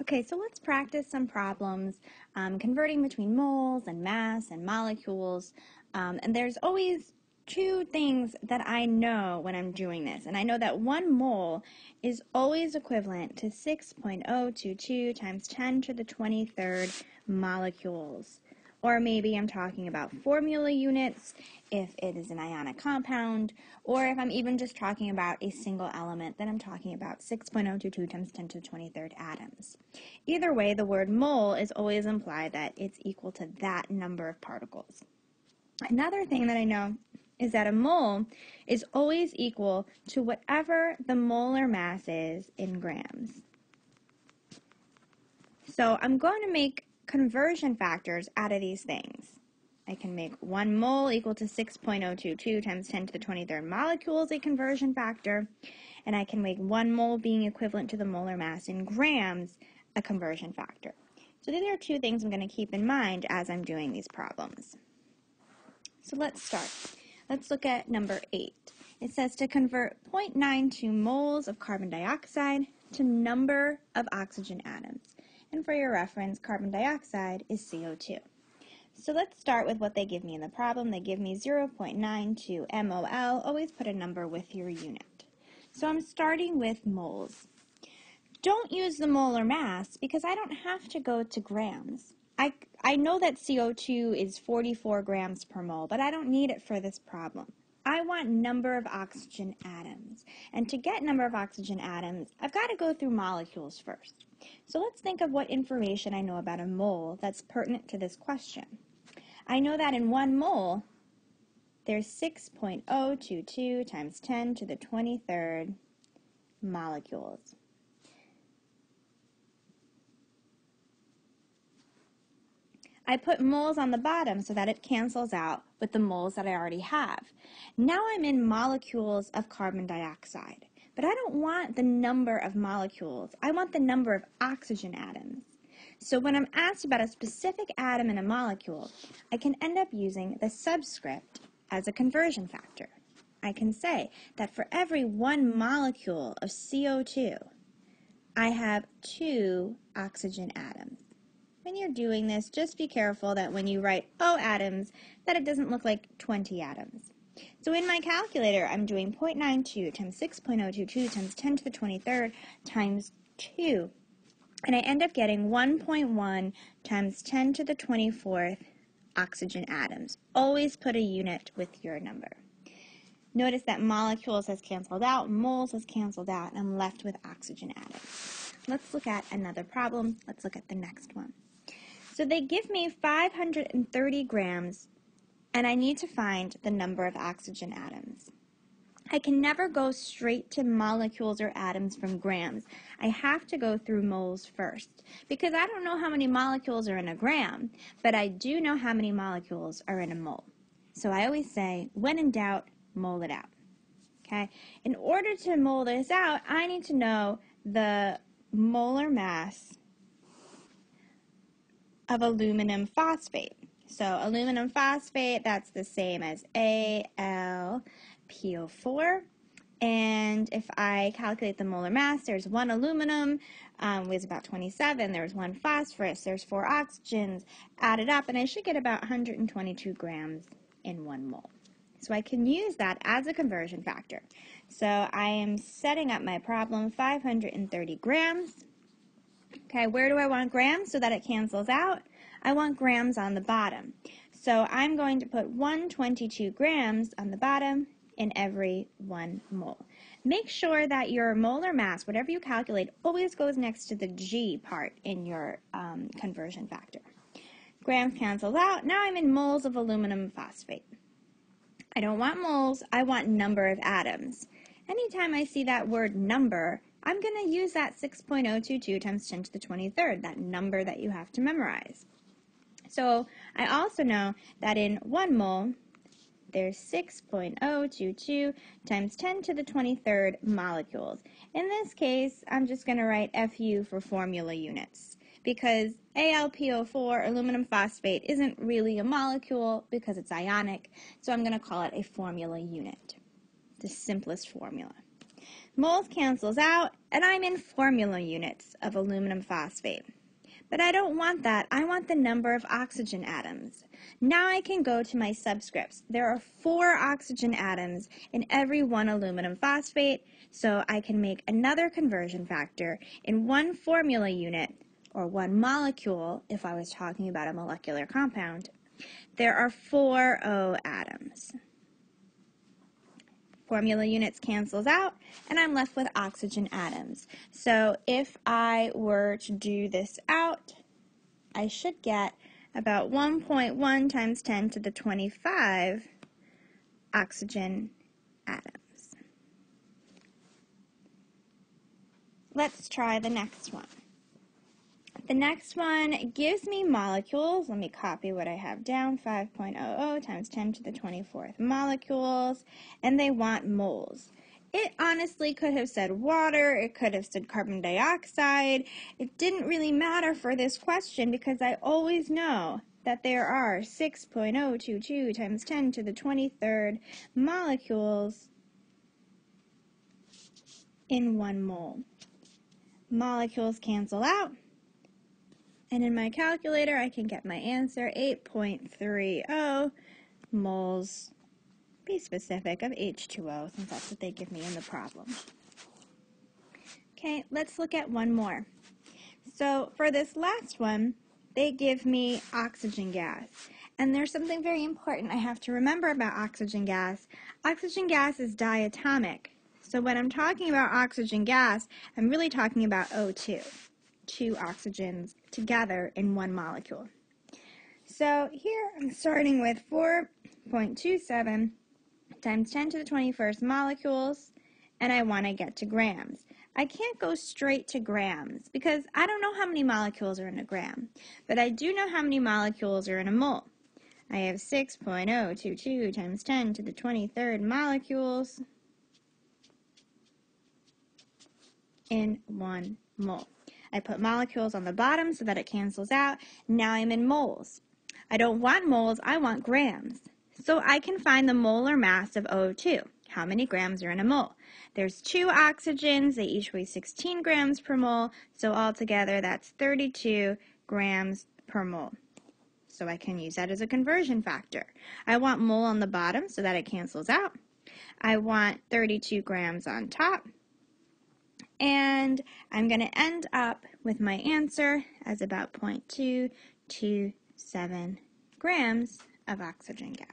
Okay, so let's practice some problems um, converting between moles and mass and molecules. Um, and there's always two things that I know when I'm doing this. And I know that one mole is always equivalent to 6.022 times 10 to the 23rd molecules. Or maybe I'm talking about formula units if it is an ionic compound, or if I'm even just talking about a single element, then I'm talking about 6.022 times 10 to the 23rd atoms. Either way, the word mole is always implied that it's equal to that number of particles. Another thing that I know is that a mole is always equal to whatever the molar mass is in grams. So I'm going to make conversion factors out of these things. I can make 1 mole equal to 6.022 times 10 to the 23rd molecules a conversion factor, and I can make 1 mole being equivalent to the molar mass in grams a conversion factor. So these are two things I'm going to keep in mind as I'm doing these problems. So let's start. Let's look at number 8. It says to convert 0.92 moles of carbon dioxide to number of oxygen atoms. And for your reference, carbon dioxide is CO2. So let's start with what they give me in the problem. They give me 0.92 MOL. Always put a number with your unit. So I'm starting with moles. Don't use the molar mass because I don't have to go to grams. I, I know that CO2 is 44 grams per mole, but I don't need it for this problem. I want number of oxygen atoms. And to get number of oxygen atoms, I've got to go through molecules first. So let's think of what information I know about a mole that's pertinent to this question. I know that in one mole, there's 6.022 times 10 to the 23rd molecules. I put moles on the bottom so that it cancels out with the moles that I already have. Now I'm in molecules of carbon dioxide, but I don't want the number of molecules. I want the number of oxygen atoms. So when I'm asked about a specific atom in a molecule, I can end up using the subscript as a conversion factor. I can say that for every one molecule of CO2, I have two oxygen atoms. When you're doing this, just be careful that when you write O atoms, that it doesn't look like 20 atoms. So in my calculator, I'm doing 0.92 times 6.022 times 10 to the 23rd times 2 and I end up getting 1.1 times 10 to the 24th oxygen atoms. Always put a unit with your number. Notice that molecules has canceled out, moles has canceled out, and I'm left with oxygen atoms. Let's look at another problem. Let's look at the next one. So they give me 530 grams, and I need to find the number of oxygen atoms. I can never go straight to molecules or atoms from grams. I have to go through moles first because I don't know how many molecules are in a gram, but I do know how many molecules are in a mole. So I always say, when in doubt, mole it out. Okay? In order to mole this out, I need to know the molar mass of aluminum phosphate. So aluminum phosphate, that's the same as Al PO4. And if I calculate the molar mass, there's one aluminum, um, weighs about 27. There's one phosphorus. There's four oxygens added up, and I should get about 122 grams in one mole. So I can use that as a conversion factor. So I am setting up my problem 530 grams. Okay, where do I want grams so that it cancels out? I want grams on the bottom. So I'm going to put 122 grams on the bottom in every one mole. Make sure that your molar mass, whatever you calculate, always goes next to the G part in your um, conversion factor. Grams cancels out. Now I'm in moles of aluminum phosphate. I don't want moles, I want number of atoms. Anytime I see that word number, I'm going to use that 6.022 times 10 to the 23rd, that number that you have to memorize. So I also know that in one mole, there's 6.022 times 10 to the 23rd molecules. In this case, I'm just going to write FU for formula units because AlPO4, aluminum phosphate, isn't really a molecule because it's ionic, so I'm going to call it a formula unit, the simplest formula. Moles cancels out, and I'm in formula units of aluminum phosphate. But I don't want that. I want the number of oxygen atoms. Now I can go to my subscripts. There are four oxygen atoms in every one aluminum phosphate, so I can make another conversion factor in one formula unit, or one molecule if I was talking about a molecular compound. There are four O atoms. Formula units cancels out, and I'm left with oxygen atoms. So if I were to do this out, I should get about 1.1 times 10 to the 25 oxygen atoms. Let's try the next one. The next one gives me molecules. Let me copy what I have down. 5.00 times 10 to the 24th molecules. And they want moles. It honestly could have said water. It could have said carbon dioxide. It didn't really matter for this question because I always know that there are 6.022 times 10 to the 23rd molecules in one mole. Molecules cancel out. And in my calculator, I can get my answer 8.30 moles, be specific, of H2O, since that's what they give me in the problem. Okay, let's look at one more. So for this last one, they give me oxygen gas. And there's something very important I have to remember about oxygen gas. Oxygen gas is diatomic. So when I'm talking about oxygen gas, I'm really talking about O2 two oxygens together in one molecule. So here I'm starting with 4.27 times 10 to the 21st molecules, and I want to get to grams. I can't go straight to grams because I don't know how many molecules are in a gram, but I do know how many molecules are in a mole. I have 6.022 times 10 to the 23rd molecules in one mole. I put molecules on the bottom so that it cancels out. Now I'm in moles. I don't want moles, I want grams. So I can find the molar mass of O2. How many grams are in a mole? There's two oxygens, they each weigh 16 grams per mole, so altogether that's 32 grams per mole. So I can use that as a conversion factor. I want mole on the bottom so that it cancels out. I want 32 grams on top, and I'm going to end up with my answer as about 0.227 grams of oxygen gas.